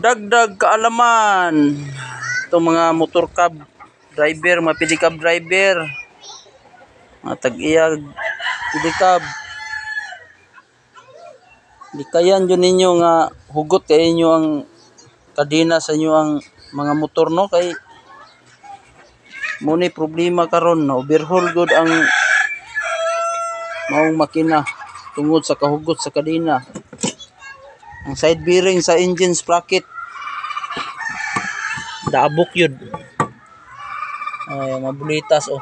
dagdag kaalaman. Itong mga motor cab driver, mga pedicab driver. Mga tag-iyag pedicab di kayan yun ninyo nga hugot kay inyo ang kadena sa inyo ang mga motor no? Kay mo ni problema karon na overhaul good ang maong makina tungod sa kahugot sa kadena ang side bearing sa engine sprocket. Daabok yun. Ay mabulitas oh.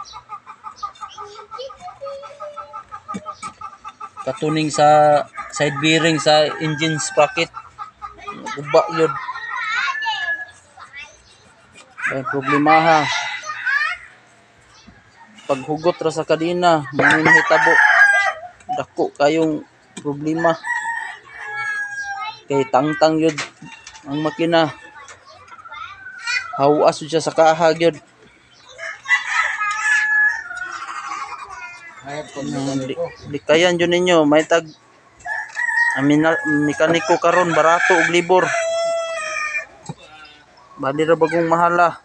Katuning sa side bearing sa engine sprocket. Guba yun. Ay problema ha. Paghugot ra sa kadena mga nahitabo dako kayong problema kay tangtang yun ang makina. Hawas siya sa kahag yun. Di, di kayan yun ninyo. May tag amina, mekaniko karon barato og libor. Bali ra bagong mahala.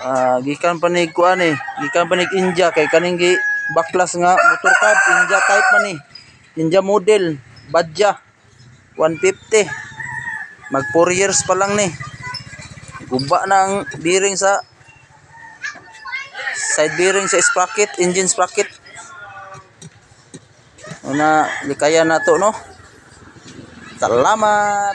Ah, gikan pa ni kuan eh. Gikan pa ni India. Kay kaning gi baklas nga motor cab India type man eh. India model, Badja 150. Mag 4 years pa lang ni. Guba na ang bearing sa side bearing sa sprocket, engine sprocket. Una, di kaya na to no. Salamat.